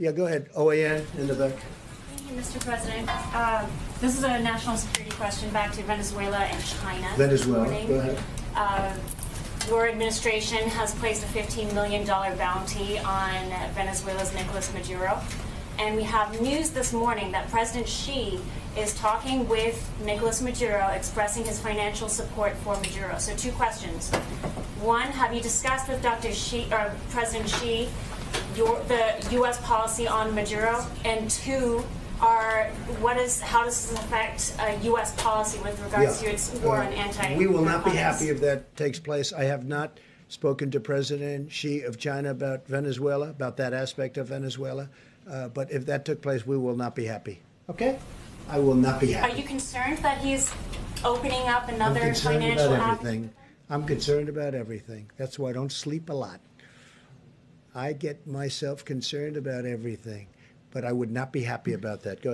Yeah, go ahead. OAN in the back. Thank you, Mr. President. Uh, This is a national security question back to Venezuela and China. Venezuela, go ahead. Uh, Your administration has placed a $15 million bounty on Venezuela's Nicolas Maduro. And we have news this morning that President Xi is talking with Nicolas Maduro, expressing his financial support for Maduro. So two questions. One, have you discussed with Dr. Xi, or President Xi, your, the U.S. policy on Maduro? And two, are, what is, how does this affect uh, U.S. policy with regards Yeah. to its war Uh, on anti We will not be happy if that takes place. I have not spoken to President Xi of China about Venezuela, about that aspect of Venezuela. Uh, but if that took place, we will not be happy. Okay? I will not be happy. Are you concerned that he's opening up another I'm concerned financial about everything. I'm concerned about everything. That's why I don't sleep a lot. I get myself concerned about everything, but I would not be happy about that. Go.